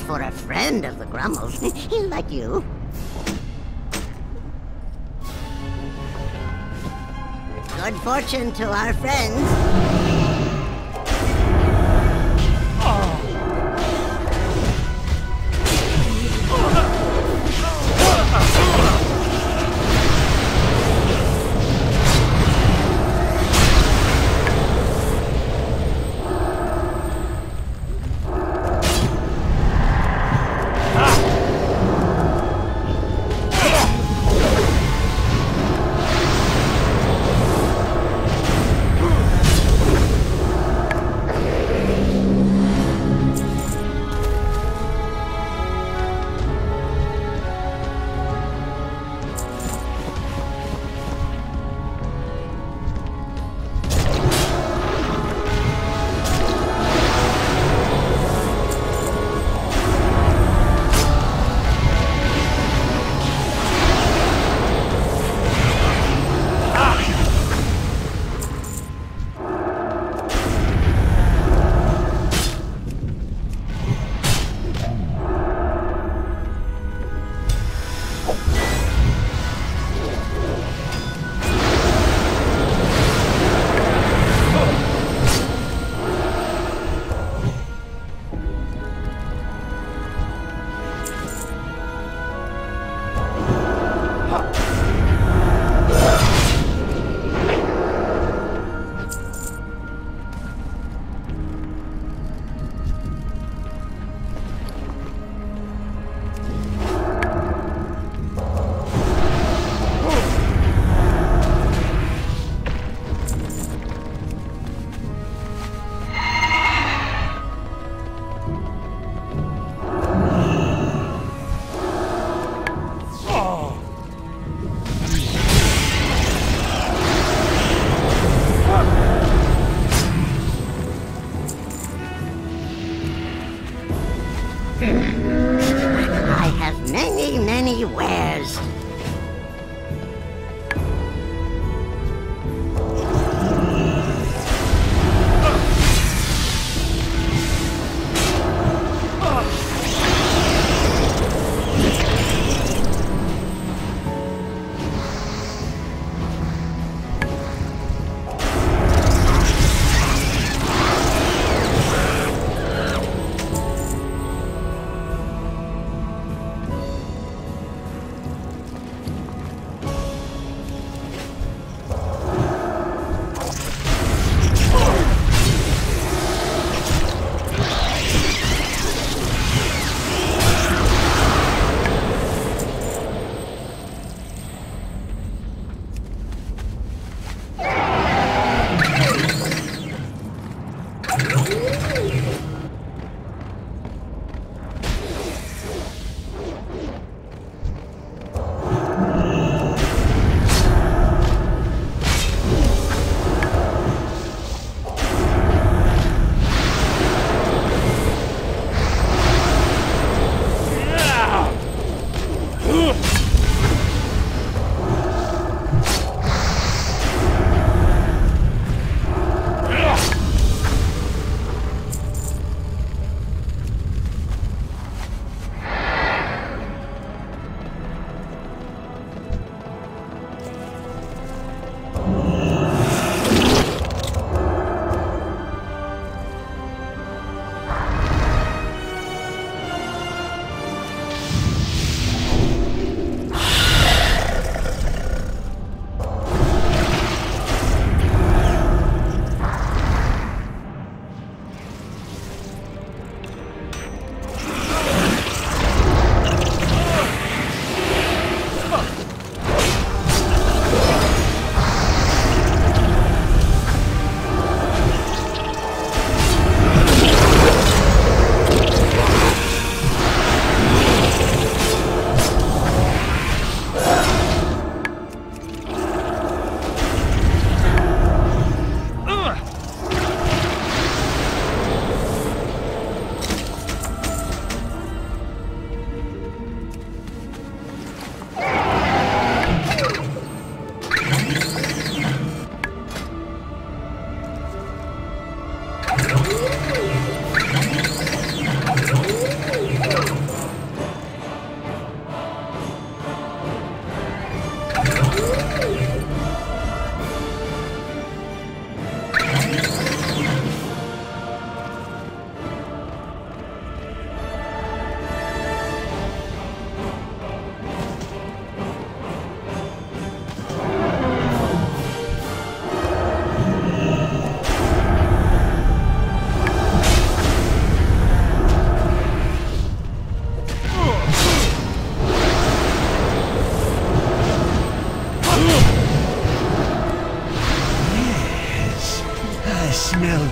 For a friend of the Grummles, like you. Good fortune to our friends.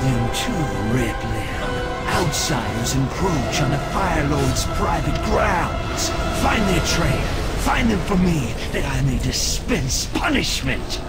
them too, Redland. Outsiders encroach on the Firelord's private grounds. Find their trail. Find them for me, that I may dispense punishment.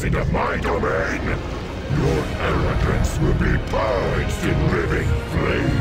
Trespass into my domain! Your arrogance will be purged in living flame!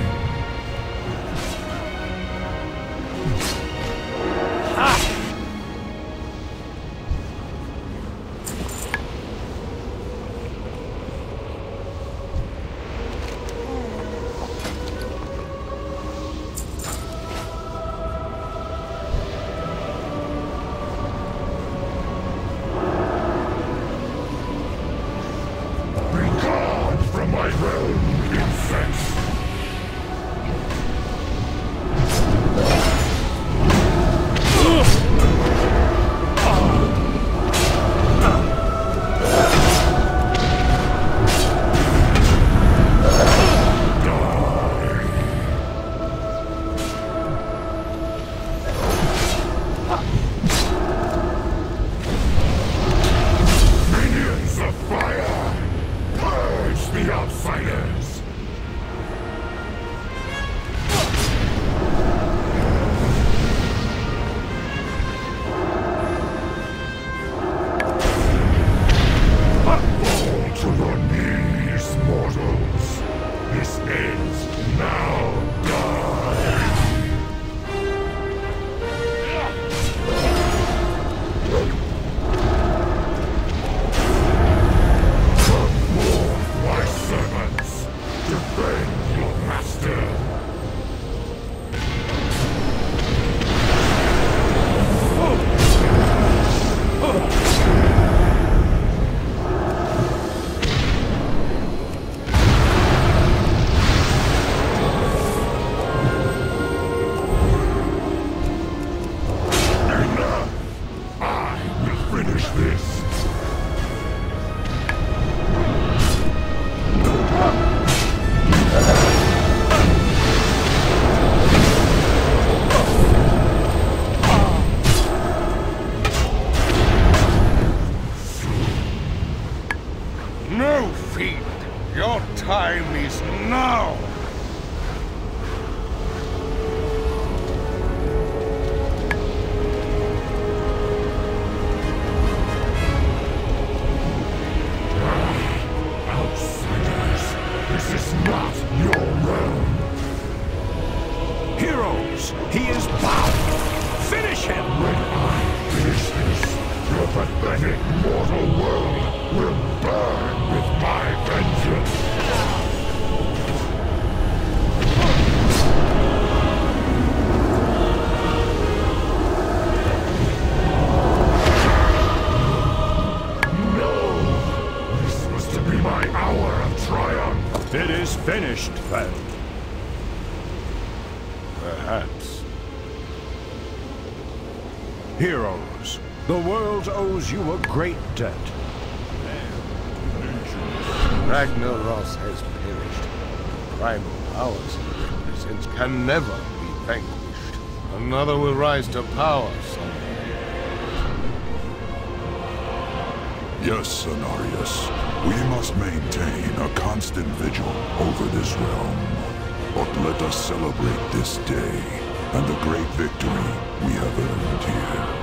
Pathetic mortal world will burn with my vengeance! No! This was to be my hour of triumph! It is finished, then. Perhaps. Heroes, the world owes you a great debt. Ragnaros has perished. Primal powers he represents can never be vanquished. Another will rise to power someday. Yes, Cenarius. We must maintain a constant vigil over this realm. But let us celebrate this day and the great victory we have earned here.